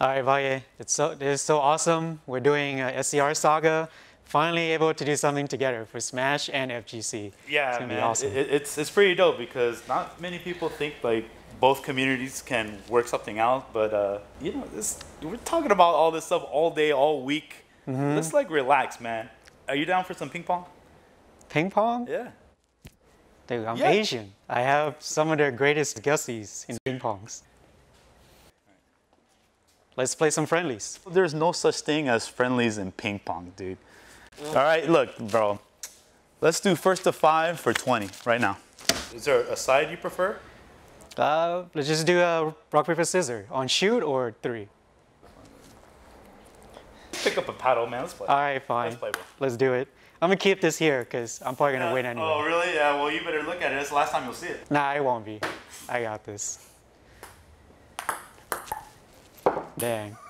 All right, Valle, it's so, this is so awesome. We're doing a SCR Saga. Finally able to do something together for Smash and FGC. Yeah, it's man, be awesome. it, it's it's pretty dope because not many people think like both communities can work something out. But uh, you know, this we're talking about all this stuff all day, all week. Mm-hmm. Let's like relax, man. Are you down for some ping pong? Ping pong? Yeah. Dude, I'm Yeah. Asian. I have some of the greatest gussies in ping pongs. Let's play some friendlies. There's no such thing as friendlies in ping pong, dude. All right, look, bro. Let's do first to five for 20 right now. Is there a side you prefer? Uh, let's just do a rock, paper, scissors on shoot or three. Pick up a paddle, man. Let's play. All right, fine. Let's play. Let's do it. I'm gonna keep this here because I'm probably gonna win anyway. Oh, really? Yeah, well, you better look at it. That's the last time you'll see it. Nah, it won't be. I got this. Dang.